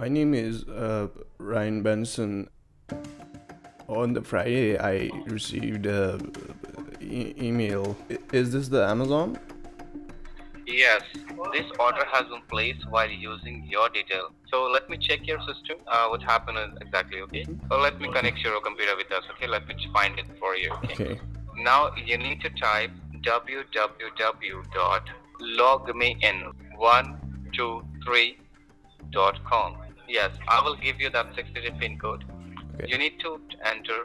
My name is uh, Ryan Benson. On the Friday, I received a e- email. Is this the Amazon? Yes, this order has been placed while using your detail. So let me check your system. Uh, what happened exactly, okay? So let me connect your computer with us, okay? Let me find it for you. Okay. Okay. Now you need to type www.logmein123.com. Yes, I will give you that 60 pin code. Okay. You need to enter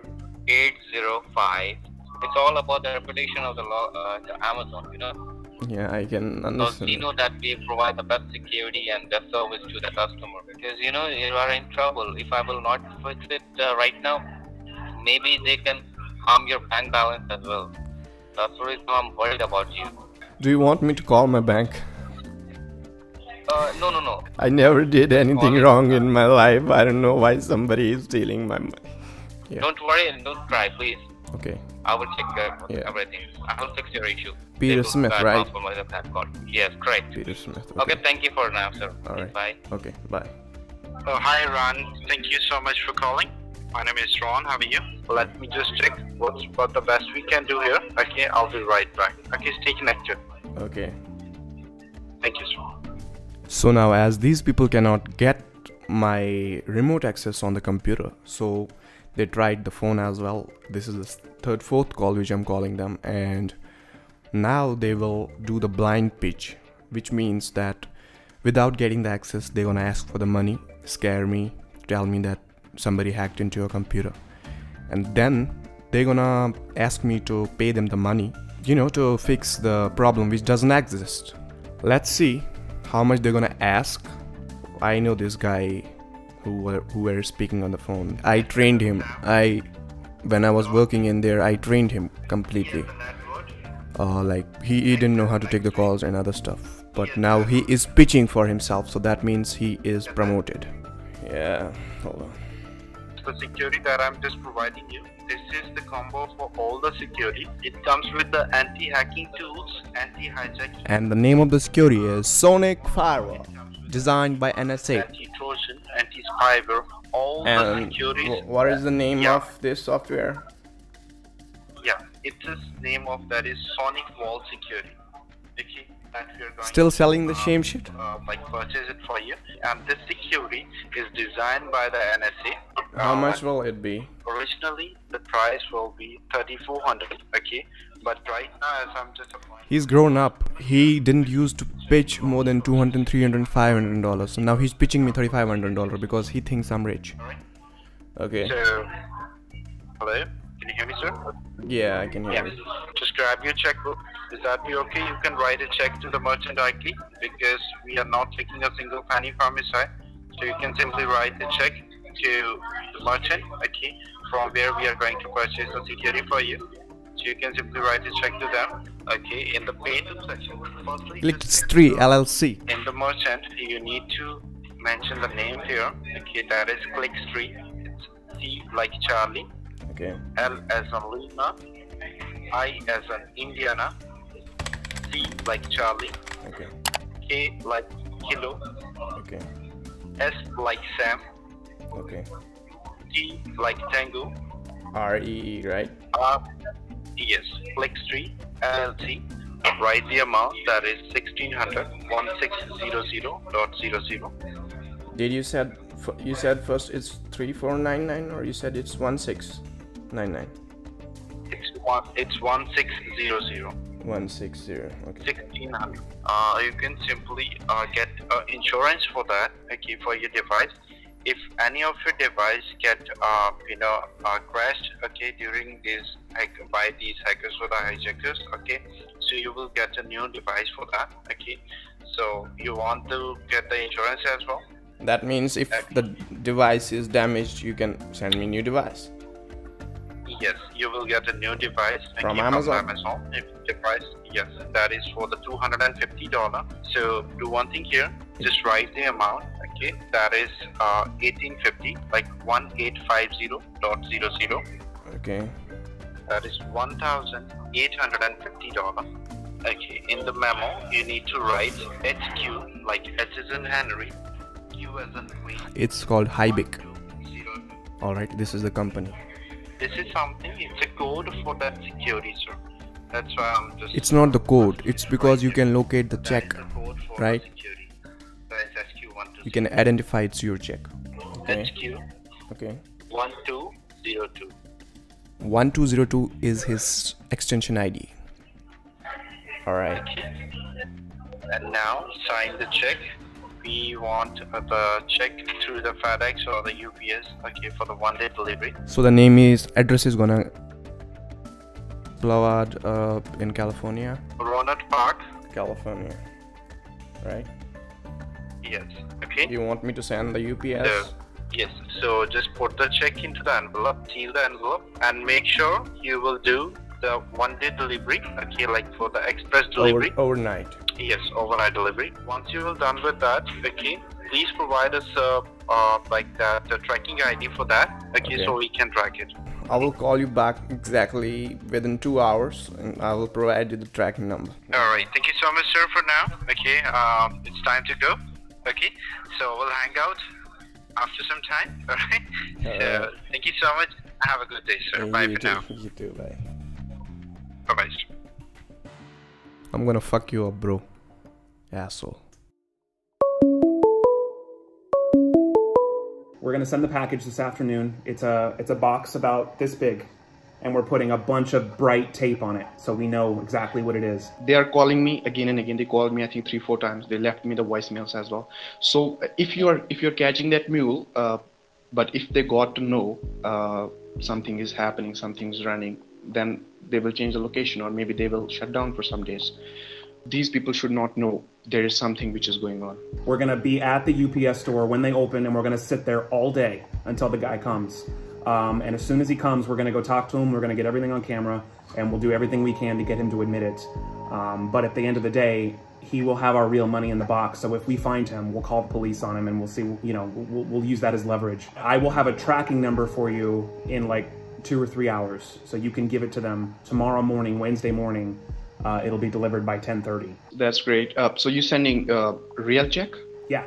805. It's all about the reputation of the, law, uh, the Amazon, you know. Yeah, I can Because understand. you know that we provide the best security and best service to the customer. Because you know you are in trouble. If I will not fix it uh, right now, maybe they can harm your bank balance as well. That's the reason I'm worried about you. Do you want me to call my bank? Uh, no, no, no. I never did anything Call wrong in my life. I don't know why somebody is stealing my money. Yeah. Don't worry and don't cry, please. Okay. I will check uh, Yeah. everything. I will fix your issue. Peter They Smith, right? transfer my bank card. Yes, correct. Peter Smith. Okay, thank you for now, sir. All right. Bye. Okay, bye. Oh, hi, Ron. Thank you so much for calling. My name is Ron. How are you? Let me just check what's what the best we can do here. Okay, I'll be right back. Okay, stay connected. Okay. Thank you, sir. So now, as these people cannot get my remote access on the computer, so they tried the phone as well. This is the third, fourth call which I'm calling them, and now they will do the blind pitch, which means that without getting the access, they're gonna ask for the money, scare me, tell me that somebody hacked into your computer, and then they're gonna ask me to pay them the money, you know, to fix the problem which doesn't exist. Let's see how much they're gonna ask. I know this guy who were who were speaking on the phone. I trained him. I when I was working in there, I trained him completely. Uh, like he, he didn't know how to take the calls and other stuff. But now he is pitching for himself, so that means he is promoted. Yeah, hold on. The security that I'm just providing you. This is the combo for all the security. It comes with the anti-hacking tools, anti-hijacking, And the name of the security is Sonic Firewall, designed by NSA. anti-trojan, anti-spyware. All the And securities. wh- what is the name Yeah. of this software? Yeah, it's the name of that is Sonic Wall Security. Okay, that we are going Still selling the uh, same shit? uh, like purchase it for you. And this security is designed by the NSA. How Uh, much will it be? Originally, the price will be 3400 okay? But right now, as I'm just He's grown up. He didn't used to pitch more than 200, 300, 500 dollars. So now he's pitching me 3500 dollars because he thinks I'm rich. Okay. So, hello? Can you hear me, sir? Yeah, I can hear Yeah. you. Just grab your checkbook. Is that be okay? You can write a check to the merchant directly because we are not taking a single penny from his side. So you can simply write a check to the merchant, okay, from where we are going to purchase the security for you. So you can simply write a check to them, okay, in the paid section. Firstly, Clickstreet LLC. in the merchant, you need to mention the name here, okay, that is Clickstreet. It's C like Charlie, Okay. L as in Lima, I as in Indiana, C like Charlie, Okay. K like Kilo, Okay. S like Sam, Okay. T like Tango, R E E, right? R yes, Clickstreet LLC. Write the amount that is 1600 1600.00. Did you said you said first it's 3499 or you said it's 1699? It's one it's 1600. 160. Okay. 1600 uh, you can simply uh, get uh, insurance for that okay for your device if any of your device get uh, you know uh, crashed okay during this hack by these hackers or the hijackers okay so you will get a new device for that okay so you want to get the insurance as well That means if the device is damaged, you can send me new device. Yes, you will get a new device From Amazon? Amazon. If device, yes, that is for the two hundred and fifty dollar. So do one thing here. Just write the amount. Okay, that is uh, eighteen fifty, like one eight five zero dot zero zero. Okay. That is one thousand eight hundred and fifty dollar. Okay, in the memo, you need to write HQ, like H is in Henry, Q as in Queen. It's called Hybic. Alright, this is the company. This is something, it's a code for that security, sir. That's why I'm just. It's not the code, it's because you can locate the check. That is the code for right? security. That is SQ120. You can identify it's your check. Okay. HQ Okay. 1202. 1202 is his extension ID. Alright. And now sign the check. We want the check through the FedEx or the UPS, okay, for the one day delivery. So the name is address is gonna Boulevard uh, in California. Rohnert Park, California. Right? yes, okay. You want me to send the UPS? So, yes, so just put the check into the envelope, seal the envelope, and make sure you will do the one day delivery, okay, like for the express delivery. Over, overnight. Yes, overnight delivery. Once you are done with that, okay, please provide us uh, uh, like that the tracking ID for that, okay, Okay. so we can track it. I will call you back exactly within two hours and I will provide you the tracking number. All right, thank you so much, sir, for now. Okay, um, it's time to go. Okay, so we'll hang out after some time. All right. So thank you so much. Have a good day, sir. Bye for too. now. You too, bye. Bye bye. I'm gonna fuck you up, bro. Asshole. We're gonna send the package this afternoon. It's a it's a box about this big, and we're putting a bunch of bright tape on it so we know exactly what it is. they are calling me again and again they called me i think three four times they left me the voicemails as well so uh, if you're if you're catching that mule uh, but if they got to know uh, something is happening something's running then they will change the location or maybe they will shut down for some days these people should not know there is something which is going on We're gonna be at the UPS store when they open, and we're gonna sit there all day until the guy comes. Um, and as soon as he comes, we're gonna go talk to him. We're gonna get everything on camera, and we'll do everything we can to get him to admit it. Um, but at the end of the day, he will have our real money in the box. So if we find him, we'll call the police on him, and we'll see. You know, we'll, we'll use that as leverage. I will have a tracking number for you in like two or three hours, so you can give it to them tomorrow morning, Wednesday morning. Uh, it'll be delivered by 10:30. that's great uh, so you're sending uh, real check Yeah,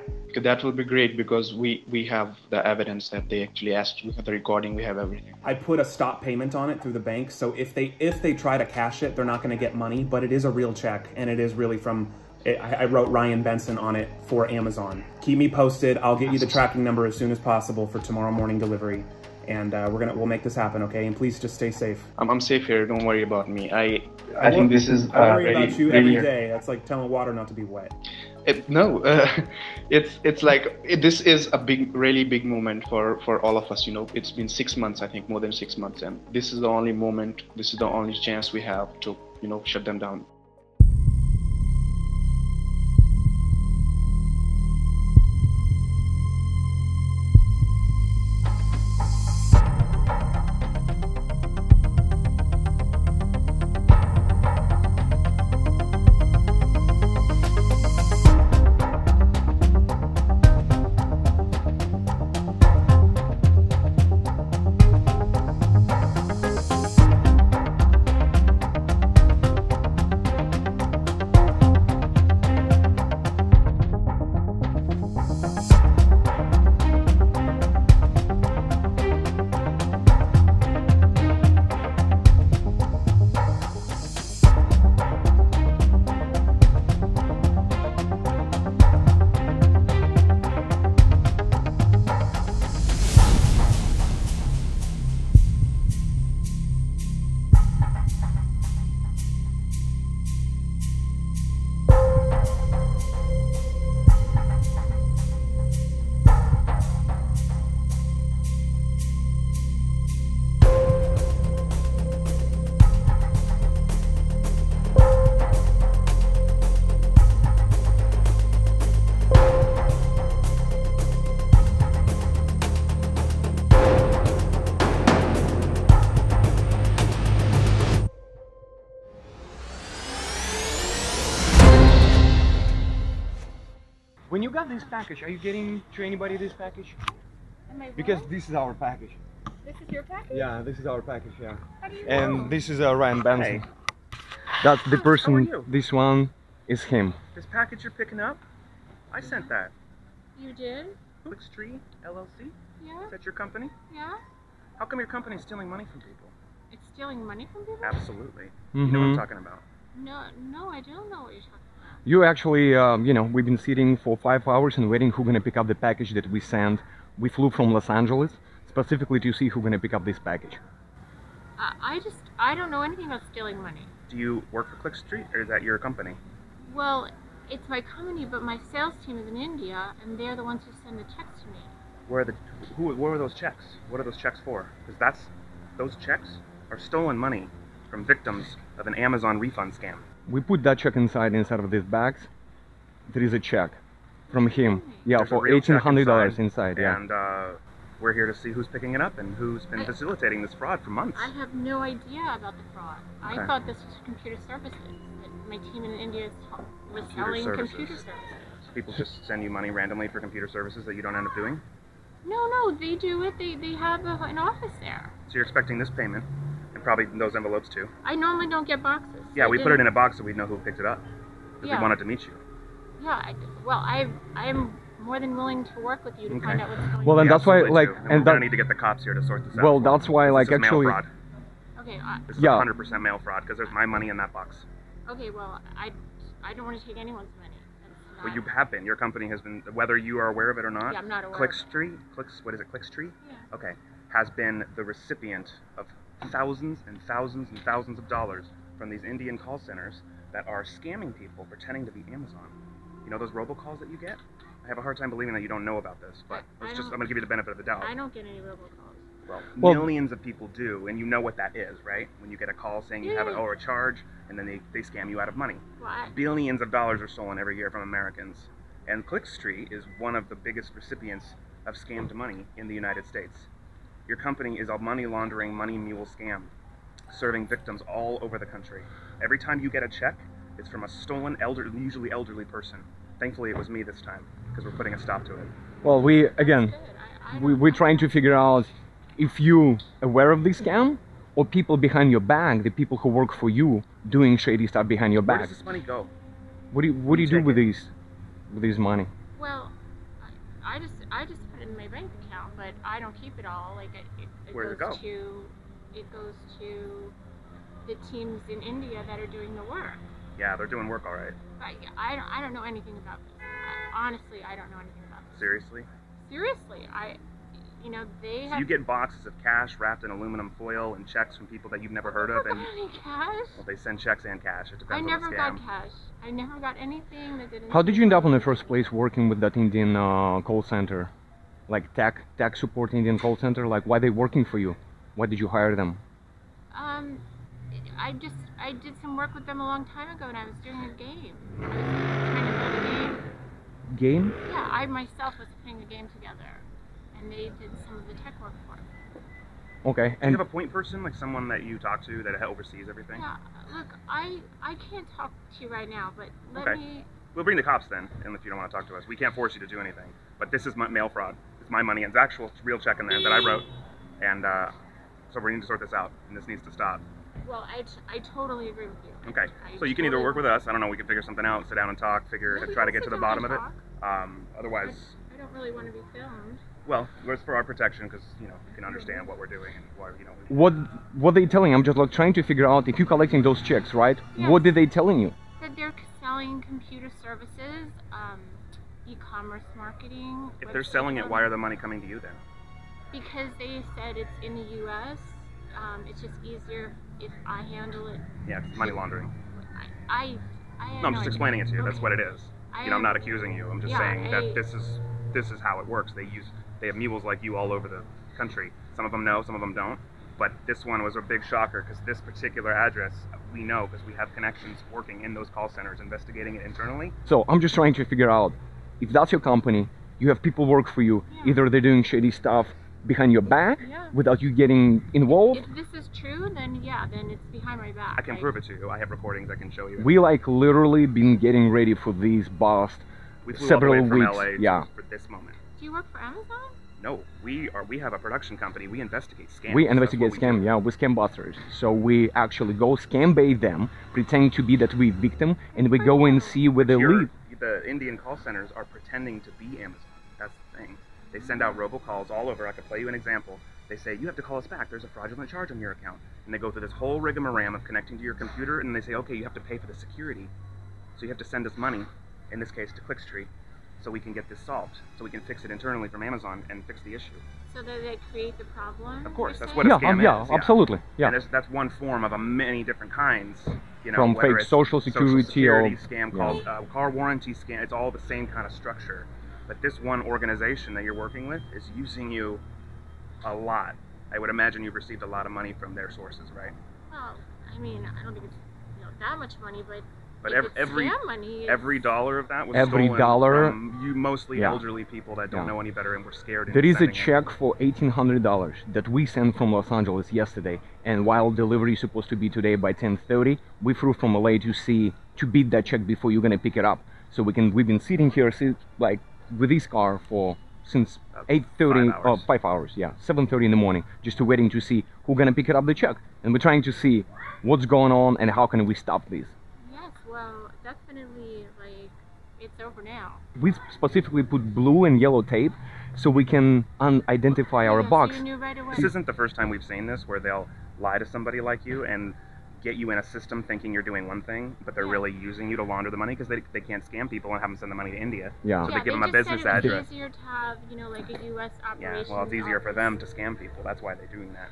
that will be great because we we have the evidence that they actually asked we have the recording we have everything I put a stop payment on it through the bank, so if they if they try to cash it, they're not going to get money. But it is a real check, and it is really from. I, I wrote Ryan Benson on it for Amazon. Keep me posted. I'll get you the tracking number as soon as possible for tomorrow morning delivery, and uh, we're gonna we'll make this happen. Okay, and please just stay safe. I'm, I'm safe here. Don't worry about me. I I think this is I uh, worry really, about you really every day. That's like telling water not to be wet. It, no, uh, it's it's like it, this is a big, really big moment for for all of us. You know, it's been six months, I think, more than six months, and this is the only moment. This is the only chance we have to you know shut them down. When you got this package, are you getting to anybody this package? Am I Because this is our package. this is your package. Yeah, this is our package, yeah. How do you know? And this is uh, Ryan Benson. That's the How are person. you? This one is him. This package you're picking up, I sent that. You did? Clickstreet LLC? Yeah? Is that your company? Yeah? How come your company's stealing money from people? It's stealing money from people? Absolutely. You know what I'm Mhm. talking about. No, no, I don't know what you're talking about. You actually, um, you know, we've been sitting for five hours and waiting who's gonna pick up the package that we sent. We flew from Los Angeles specifically to see who's gonna pick up this package. I, I just, I don't know anything about stealing money. Do you work for Clickstreet or is that your company? Well, it's my company, but my sales team is in India, and they're the ones who send the checks to me. Where are the who? What are those checks? What are those checks for? Because that's those checks are stolen money from victims of an Amazon refund scam. We put that check inside inside of these bags. There is a check from him. Yeah, There's for eighteen hundred dollars inside. Yeah. And uh, we're here to see who's picking it up and who's been I- facilitating this fraud for months. I have no idea about the fraud. Okay. I thought this was computer services. My team in India was Computer selling services. computer services. People just send you money randomly for computer services that you don't end up doing. No, no, they do it. They, they have a, an office there. So you're expecting this payment and probably those envelopes too. I normally don't get boxes. Yeah, I we put it in a box so we'd know who picked it up. Because Yeah. we wanted to meet you. Yeah, I, well, I I'm more than willing to work with you to Okay. find out what's going Well, on. and We that's why, like, do. and we're that- gonna need to get the cops here to sort this out. Well, that's why, like, uh, this is actually, mail fraud. Okay, I, This is Yeah. 100% mail fraud because there's my money in that box. okay, well, I I don't want to take anyone's money. That's Well, you have been. Your company has been, whether you are aware of it or not. Yeah, I'm not aware of. Clickstreet, Clicks, what is it? Clickstreet. Yeah. Okay, has been the recipient of thousands and thousands and thousands of dollars from these Indian call centers that are scamming people pretending to be Amazon. You know those robocalls that you get? I have a hard time believing that you don't know about this, but I let's just, don't- I'm gonna give you the benefit of the doubt. I don't get any robocalls. Well, Well- millions of people do, and you know what that is, right? When you get a call saying you have an Yeah. or a charge, and then they, they scam you out of money. Well, I, Billions of dollars are stolen every year from Americans, and Clickstreet is one of the biggest recipients of scammed money in the United States. Your company is a money laundering, money mule scam, serving victims all over the country. Every time you get a check, it's from a stolen, elder, usually elderly person. Thankfully, it was me this time because we're putting a stop to it. well, we again, good. I, I we don't- we're trying to figure out if you are aware of this scam or people behind your back, the people who work for you doing shady stuff behind your back. Where back. does this money go? What do you what do you do with it. these with this money? Well, I, I just I just put it in my bank account, but I don't keep it all. Like it, it, it Where does goes it go? to it goes to the teams in India that are doing the work. Yeah, they're doing work all right. I, I don't I don't know anything about this. I, honestly, I don't know anything about this. Seriously. Seriously, I you know they So have. you get boxes of cash wrapped in aluminum foil and checks from people that you've never heard of, I and never got any cash. well, they send checks and cash. It depends I on never the got scam. cash. I never got anything that didn't. How did you end up in the first place working with that Indian uh, call center, like tech tech support Indian call center? Like why they working for you? Why did you hire them? Um, I just I did some work with them a long time ago, and I was doing a game. I was trying to build a game. Game? Yeah, I myself was putting a game together, and they did some of the tech work for me. Okay, Do and you have a point person, like someone that you talk to that oversees everything? Yeah, look, I I can't talk to you right now, but let Okay. me. We'll bring the cops then, and if you don't want to talk to us, we can't force you to do anything. But this is my mail fraud. It's my money, and it's actual real check in there that I wrote, and uh, so we need to sort this out, and this needs to stop. Well, I, t- I totally agree with you. Okay. I So you can either work with us. I don't know. We can figure something out. Sit down and talk. Figure. Yeah, try to get to the bottom of it. Um, otherwise, I don't really want to be filmed. well, it's for our protection because you know you can understand what we're doing and why you know. we- what what they telling? I'm just like trying to figure out if you're collecting those checks, right? Yes. What did they telling you? That they're selling computer services, um, e-commerce marketing. If they're selling it, why are the money coming to you then? Because they said it's in the U.S. Um, it's just easier if I handle it. Yeah, it's money laundering. I, I, I no, I'm just idea. explaining it to you. That's what it is. I You know, I'm not accusing you. I'm just Yeah, saying I- that this is this is how it works. They use they have mules like you all over the country. Some of them know, some of them don't. But this one was a big shocker because this particular address we know because we have connections working in those call centers, investigating it internally. So I'm just trying to figure out if that's your company, you have people work for you. Yeah. Either they're doing shady stuff behind your back Yeah. without you getting involved. If this is true, then yeah, then it's behind my back. I can Like, prove it to you. I have recordings I can show you. We like literally been getting ready for these bust we several all the way from weeks. LA yeah. for this moment. Do you work for Amazon? no, we are. We have a production company. We investigate scams. we investigate what we scam, yeah, we scam busters. So we actually go scam bait them, pretending to be that we victim, and we go and see where they Your- live. The Indian call centers are pretending to be Amazon. That's the thing. They send out robocalls all over. I could play you an example. They say you have to call us back. There's a fraudulent charge on your account, and they go through this whole rigmarole of connecting to your computer, and they say, okay, you have to pay for the security, so you have to send us money, in this case to Clickstreet, so we can get this solved, so we can fix it internally from Amazon and fix the issue. So that they create the problem. Of course, that's saying? what a scam um, yeah, is. absolutely, yeah. And that's one form of a many different kinds. You know, From fake social security security or- scam yeah. called uh, car warranty scam. It's all the same kind of structure. But this one organization that you're working with is using you a lot. I would imagine you've received a lot of money from their sources, right? Well, I mean, I don't think it's you know that much money, but But ev- it's every scam money, it's- every dollar of that was Every stolen dollar- from you mostly Yeah. elderly people that don't Yeah. know any better and were scared. There is a sending it. check for $1,800 that we sent from Los Angeles yesterday, and while delivery is supposed to be today by 10:30, we flew from LA to see to beat that check before you're gonna pick it up. So we can. We've been sitting here, sit, like with this car for since Uh, 8:30, five oh, hours. five hours, yeah, 7:30 in the morning, just to waiting to see who's gonna pick it up the check, and we're trying to see what's going on and how can we stop this. Yes, well, definitely, like, it's over now. We specifically put blue and yellow tape so we can un- identify our Yeah, so box. you knew right away. This isn't the first time we've seen this where they'll lie to somebody like you and get you in a system thinking you're doing one thing, but they're Yeah. really using you to launder the money because they, they can't scam people and have them send the money to India. Yeah. So yeah, they give them a just said business it was address. easier to have, you know, like a U.S. Yeah, well, it's easier for them to scam people. That's why they're doing that.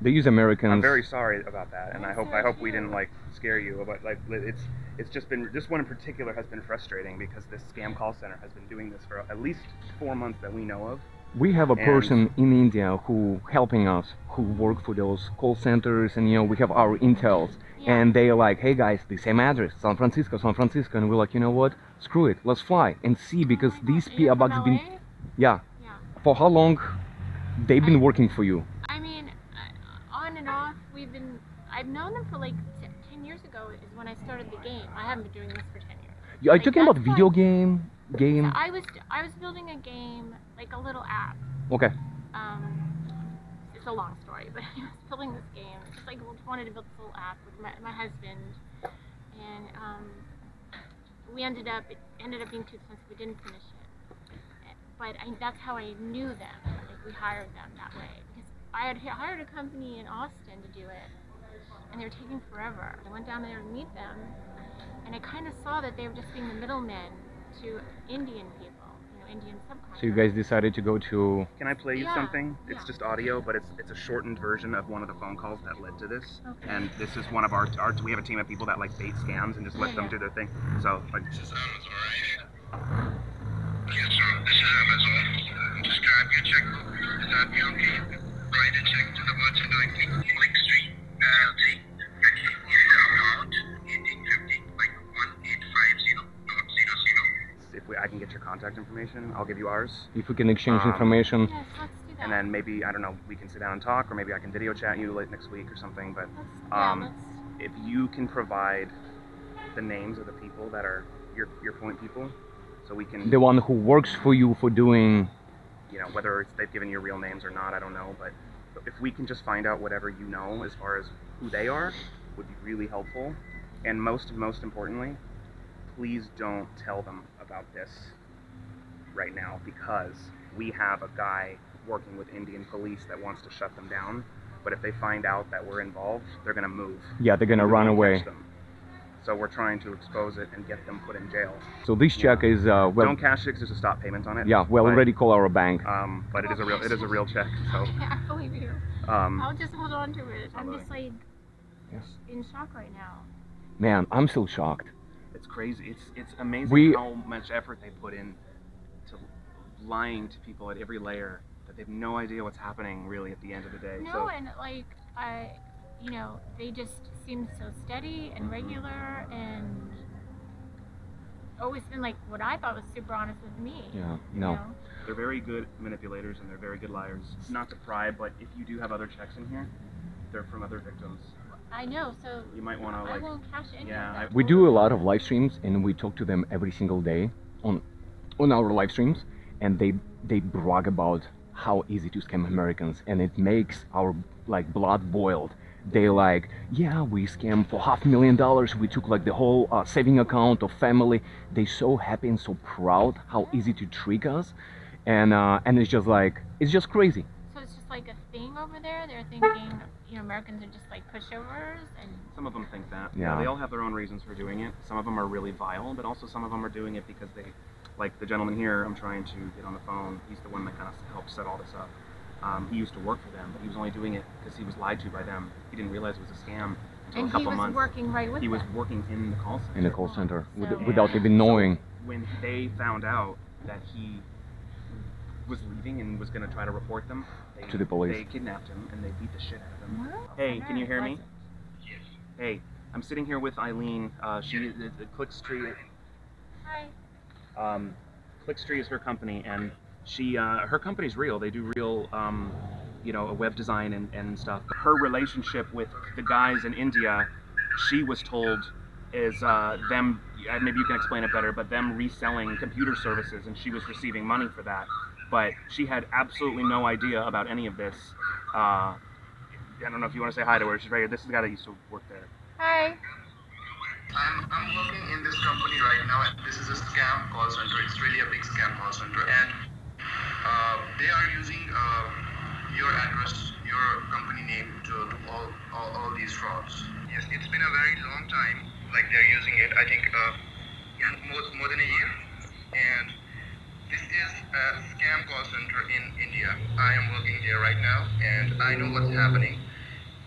They use Americans. I'm very sorry about that, and I I'm hope I sorry hope we didn't like scare you. But like, it's it's just been this one in particular has been frustrating because this scam call center has been doing this for at least four months that we know of. We have a person in India who helping us, who work for those call centers, and you know we have our intels, Yeah. and they are like, "Hey guys, the same address, San Francisco, San Francisco," and we're like, "You know what? Screw it, let's fly and see because these PA bugs been, yeah, Yeah. for how long they've been working for you? I mean, uh, on and off, we've been. I've known them for like t- ten years ago. Is when I started the game. I haven't been doing this for ten years. You- Are you talking about video game? Game? I was I was building a game, like a little app. Okay. Um, it's a long story, but I was building this game. Just like wanted to build this little app with my, my husband, and um, we ended up it ended up being too expensive. We didn't finish it. But I, that's how I knew them. Like we hired them that way because I had hired a company in Austin to do it, and they were taking forever. I went down there to meet them, and I kind of saw that they were just being the middlemen to Indian people, Indian subcontractors. So you guys decided to go to Can I play you Yeah, something? It's yeah. just audio, but it's it's a shortened version of one of the phone calls that led to this. Okay. And this is one of our, our we have a team of people that like bait scams and just let Yeah, them yeah. do their thing. So like This is Amazon, right? Yes, sir. This is Amazon. Just grab your checkbook. Is that me okay? Write a check to the merchant ID, Lake Street, LLC. I can get your contact information, I'll give you ours. if we can exchange Um, information. Yes, let's do that. And then maybe I don't know, we can sit down and talk, or maybe I can video chat you late next week or something. But let's, yeah, um, let's, if you can provide the names of the people that are your your point people, so we can The one who works for you for doing you know whether it's they've given you real names or not, I don't know. But if we can just find out whatever you know as far as who they are, would be really helpful. And most most importantly, please don't tell them about this right now because we have a guy working with Indian police that wants to shut them down. But if they find out that we're involved, they're gonna move. yeah, they're gonna run away. So we're trying to expose it and get them put in jail. So this check is uh well Don't cash it 'cause there's a stop payment on it. yeah, well but, already call our bank. Um, but it is a real it is a real check. So I believe you. um, I'll just hold on to it. I'm just like Yes. in shock right now. Man, I'm still shocked. It's crazy. It's it's amazing We- how much effort they put in to lying to people at every layer that they have no idea what's happening really at the end of the day. No, so and like I, you know, they just seem so steady and mm-hmm. regular and always been like what I thought was super honest with me. Yeah, you no. know? they're very good manipulators and they're very good liars. Not to pry, but if you do have other checks in here, they're from other victims. I know. So You might want to I like won't cash any yeah, of that. We do a lot of live streams and we talk to them every single day on on our live streams and they they brag about how easy to scam Americans, and it makes our like blood boiled. They like, yeah, we scam for half million dollars. We took like the whole uh, saving account of family. They so happy and so proud how easy to trick us, and uh, and it's just like it's just crazy. So it's just like a thing over there. They're thinking, you know, Americans are just like pushovers, and Some of them think that. Yeah. They all have their own reasons for doing it. Some of them are really vile, but also some of them are doing it because they, like the gentleman here, I'm trying to get on the phone. He's the one that kind of helped set all this up. Um, he used to work for them, but he was only doing it because he was lied to by them. He didn't realize it was a scam until and a couple he was months. working right with he was working in the call center. in the call center with, So- without even knowing. When they found out that he was leaving and was going to try to report them, they, To the police. They kidnapped him and they beat the shit out of him. What? Hey, can you hear me? Yes. Hey, I'm sitting here with Eileen. Uh, she the, the Clickstreet. Hi. Um, Clickstreet is her company, and she uh, her company's real. They do real, um, you know, a web design and, and stuff. Her relationship with the guys in India, she was told, is uh, them. uh, Maybe you can explain it better, but them reselling computer services, and she was receiving money for that. But she had absolutely no idea about any of this. Uh, I don't know if you want to say hi to her. She's right here. This is the guy that used to work there. Hi. I'm, I'm working in this company right now, and this is a scam call center. It's really a big scam call center, and uh, they are using uh, your address, your company name to do all, all, all these frauds. Yes, it's been a very long time, like they're using it. I think uh, yeah, more, more than a year, and this is a scam call center in India. I am working there right now, and I know what's happening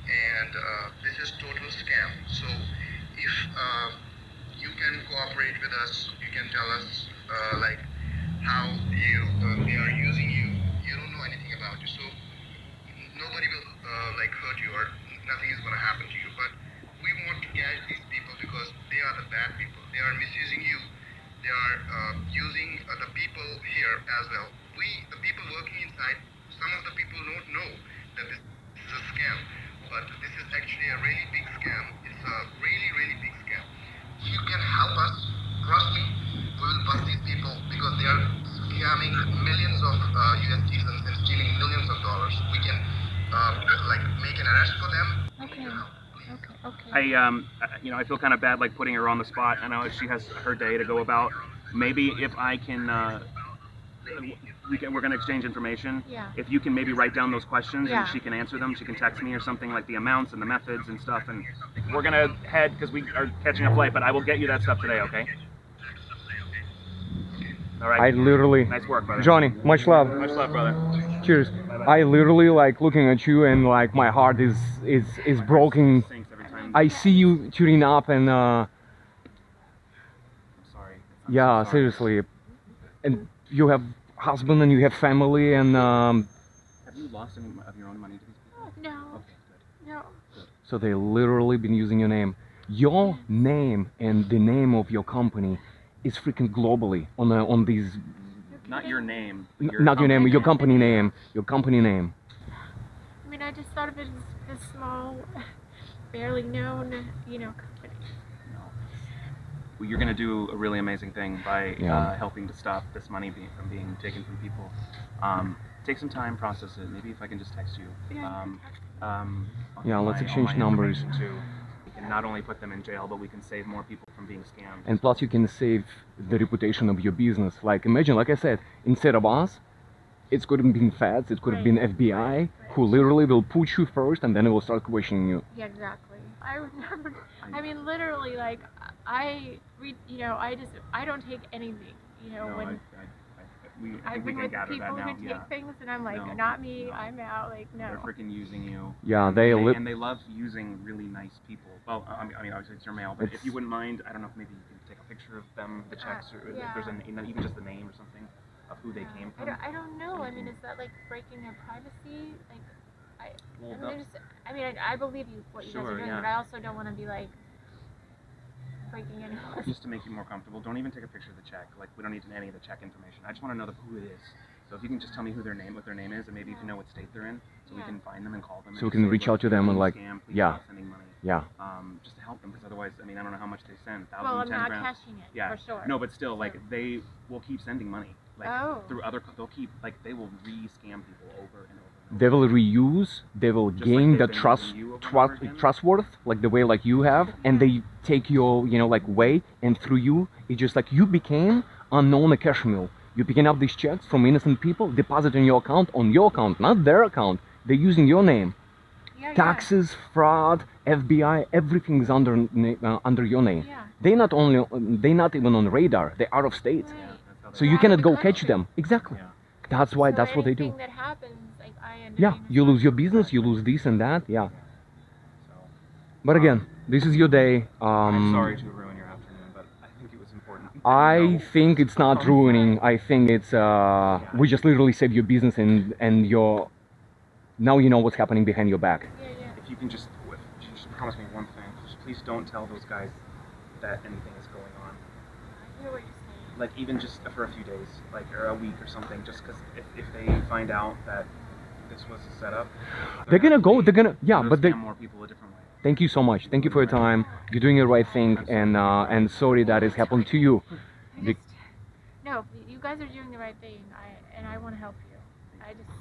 and uh, this is total scam. So if uh, you can cooperate with us, you can tell us uh, like how you uh, they are using you. You don't know anything about you, so nobody will uh, like hurt you or nothing is going to happen to you. But we want to catch these people because they are the bad people. They are misusing you. They are uh, using uh, the people here as well. We, the people working inside, some of the people don't know that this is a scam but this is actually a really big scam. It's a really, really big scam. If you can help us, trust me, we will bust these people because they are scamming millions of uh, USDs and, and stealing millions of dollars. We can uh, like make an arrest for them. We need your help, please. Okay. Okay. I, um, you know, I feel kind of bad like putting her on the spot. I know she has her day to go about. Maybe if I can, uh, we can, we're going to exchange information. Yeah. If you can maybe write down those questions Yeah. and she can answer them, she can text me or something like the amounts and the methods and stuff. And we're going to head because we are catching a flight, but I will get you that stuff today, okay? All right. I literally, nice work, brother. Jaani, much love. Much love, brother. Cheers. I literally like looking at you and like my heart is is is broken. Sinks every time. I see you tuning up and uh, I'm sorry. I'm so yeah, sorry. seriously. And you have husband and you have family and um, Have you lost any of your own money to these people? No. Okay, good. No. so they literally been using your name. Your name and the name of your company is freaking globally on the, on these Not your name. Your not your name, company your company name, your company name. I mean, I just thought of it as a small, barely known, you know, company. Well, you're going to do a really amazing thing by Yeah. uh, helping to stop this money being, from being taken from people. Um, take some time, process it. Maybe if I can just text you. Yeah, Um, um, Yeah, let's my- exchange numbers. Too. We can not only put them in jail, but we can save more people from being scammed. And plus you can save the reputation of your business. Like imagine, like I said, instead of us, it could have been feds, it could have been FBI, who literally will put you first and then it will start questioning you. Yeah, exactly. I would never. I mean, literally, like I read. You know, I just I don't take anything. You know, no, when I, I, I, we, I I've we been with people that now. who take Yeah. things, and I'm like, No, not me. no. I'm out. Like, no. They're freaking using you. Yeah, And they they, li- and they love using really nice people. Well, I mean, I mean, obviously it's your mail, but if you wouldn't mind, I don't know if maybe you can take a picture of them, the uh, checks, or if there's an, even just the name or something of who they came I from. don't, I don't know. I mean, is that like breaking their privacy? Like, I, Well, I mean, I, just, I mean, I, I believe you what you guys are doing, yeah. but I also don't want to be like breaking anyone. Just to make you more comfortable, don't even take a picture of the check. Like we don't need any of the check information. I just want to know the, who it is. So if you can just tell me who their name, what their name is, and maybe if you know what state they're in, so we can find them and call them. So and we can reach out to them and, like, scam, yeah. sending money. Yeah. Um, just to help them, because otherwise, I mean, I don't know how much they send. Thousand, Well, I'm ten not grand. cashing it Yeah. for sure. No, but still, like Sure. they will keep sending money. Like Oh. through other, they'll keep like they will re-scam people over and over. They will reuse. They will Just gain they've the trust, using you over and trust, trustworth, like the way like you have, and they take your, you know, like way, and through you, it's just like you became unknown a cash mule. You're picking up these checks from innocent people, depositing your account, on your account, not their account. They're using your name. Yeah, Taxes, fraud, FBI, everything's under uh, under your name. Yeah. They not only they not even on radar. They're out of state, Yeah. Right. so you cannot of the go catch them. Exactly. That's why. So that's what they do. that happens, like I end up Yeah, you lose your business, you lose this and that. Yeah. But again, this is your day. Um, I'm sorry to ruin your afternoon, but I think it was important. I know. think it's not ruining. I think it's uh, we just literally save your business and and your now you know what's happening behind your back. Yeah, yeah. if you can just, if you just promise me one thing, just please don't tell those guys that anything is going on. I hear what you're saying. Like even just for a few days, like or a week or something. Just because if, if they find out that this was a setup, They're gonna go. They're gonna yeah, but they. scam more people a different way. Thank you so much. Thank you for your time. You're doing the right thing, and uh, and sorry that has happened to you. Just, no, you guys are doing the right thing. I and I want to help you. I just,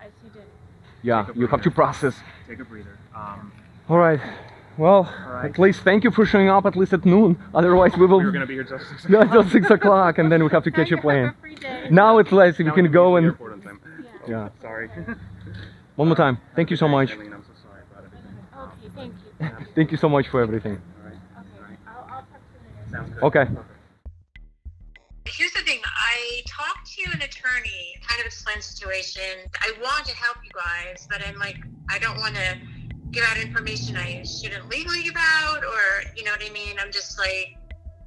I just need to. Yeah, you have to process. Take a breather. Um, All right. Well, right. at least thank you for showing up at least at noon. Otherwise, we will. we were gonna be here till six. No, until six o'clock, and then we have to catch a plane. have a free day. Now it's less. If Now you can go and airport on time. Yeah. yeah. Sorry. One more time. Thank you so much. I'm so sorry about everything. Okay, thank you. Thank you so much for everything. Okay, I'll, I'll talk to you later. Okay. Here's the thing. I talked to an attorney, kind of explained the situation. I want to help you guys, but I'm like, I don't want to give out information I shouldn't legally give out, or you know what I mean. I'm just like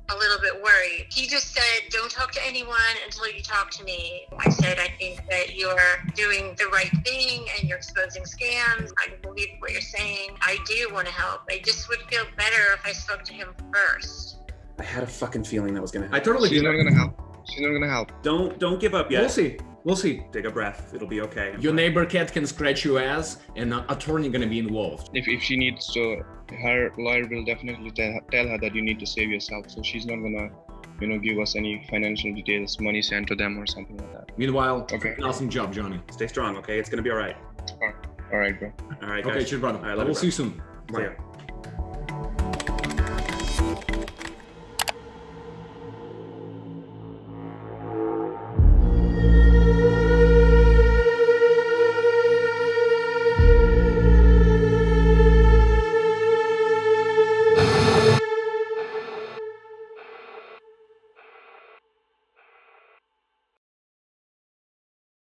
a little bit worried. He just said, "Don't talk to anyone until you talk to me." I said, "I think that you're doing the right thing and you're exposing scams. I believe what you're saying. I do want to help. I just would feel better if I spoke to him first. I had a fucking feeling that was gonna happen. I totally She's get not gonna help. She's not gonna help. Don't don't give up yet. We'll see. We'll see. Take a breath. It'll be okay. Your neighbor cat can scratch your ass, and an attorney gonna be involved. If, if she needs to, her lawyer will definitely tell, tell her that you need to save yourself. So she's not gonna, you know, give us any financial details, money sent to them or something like that. Meanwhile, Okay. awesome job, Jaani. Stay strong, okay? It's gonna be all right. All right, bro. All right, Okay, guys. cheers, brother. All right, I love will see you soon. See ya.